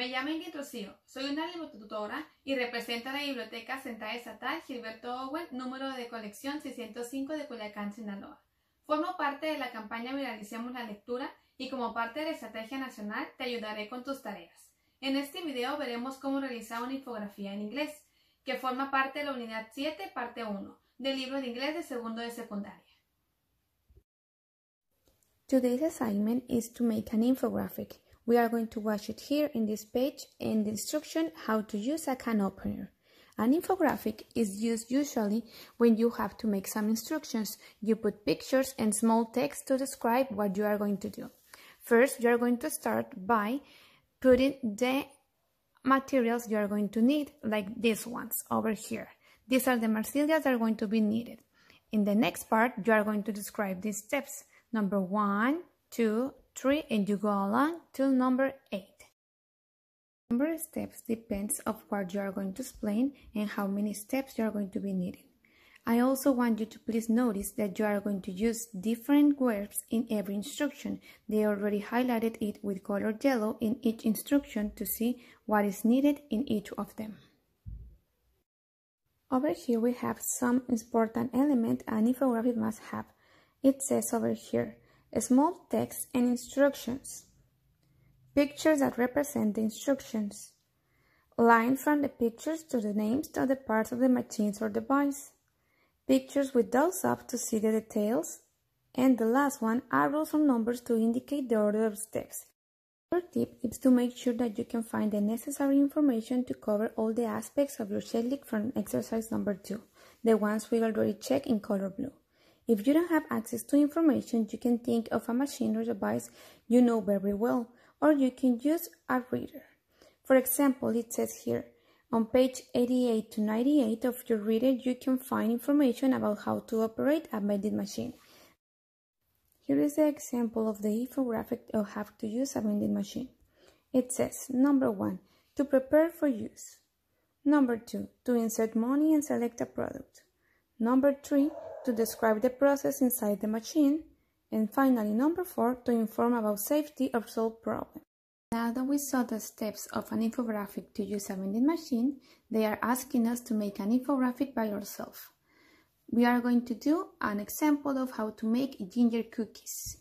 Me llamo Ingrid Rocío, soy una bibliotutora y represento a la Biblioteca Central Estatal Gilberto Owen, número de colección 605 de Culiacán, Sinaloa. Formo parte de la campaña Viralicemos la Lectura y como parte de la Estrategia Nacional te ayudaré con tus tareas. En este video veremos cómo realizar una infografía en inglés, que forma parte de la unidad 7, parte 1, del libro de inglés de segundo de secundaria. Today's assignment is to make an infographic. We are going to watch it here in this page and the instruction how to use a can opener. An infographic is used usually when you have to make some instructions. You put pictures and small text to describe what you are going to do. First, you are going to start by putting the materials you are going to need, like these ones over here. These are the materials that are going to be needed. In the next part, you are going to describe these steps. Number one, two, 3 and you go along till number 8. Number of steps depends of what you are going to explain and how many steps you are going to be needing. I also want you to please notice that you are going to use different verbs in every instruction. They already highlighted it with color yellow in each instruction to see what is needed in each of them. Over here we have some important element an infographic must have. It says over here, small text and instructions, pictures that represent the instructions, lines from the pictures to the names of the parts of the machines or device, pictures with those up to see the details, and the last one, arrows or numbers to indicate the order of steps. Your tip is to make sure that you can find the necessary information to cover all the aspects of your checklist from exercise number 2, the ones we already checked in color blue. If you don't have access to information, you can think of a machine or device you know very well, or you can use a reader. For example, it says here, on page 88 to 98 of your reader, you can find information about how to operate a vending machine. Here is the example of the infographic of how to use a vending machine. It says, number one, to prepare for use. Number two, to insert money and select a product. Number three, to describe the process inside the machine, and finally number 4 to inform about safety or solve problems. Now that we saw the steps of an infographic to use a vending machine, they are asking us to make an infographic by ourselves. We are going to do an example of how to make ginger cookies.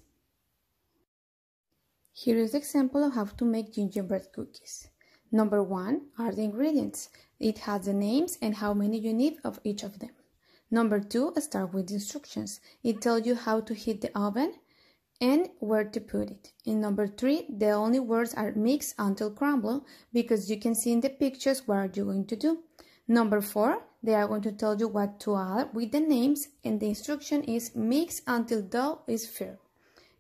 Here is the example of how to make gingerbread cookies. Number one are the ingredients. It has the names and how many you need of each of them. Number two, start with instructions. It tells you how to heat the oven and where to put it. In number three, the only words are mix until crumble because you can see in the pictures what are you going to do. Number four, they are going to tell you what to add with the names and the instruction is mix until dough is firm.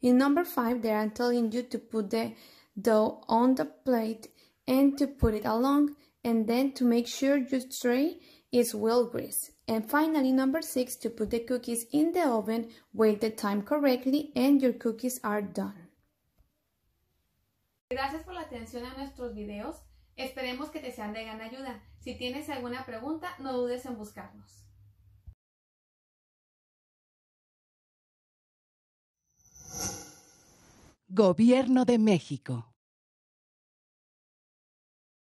In number five, they are telling you to put the dough on the plate and to put it along and then to make sure your tray is well greased. And finally, number six, to put the cookies in the oven, wait the time correctly and your cookies are done. Gracias por la atención a nuestros videos. Esperemos que te sean de gran ayuda. Si tienes alguna pregunta, no dudes en buscarnos. Gobierno de México.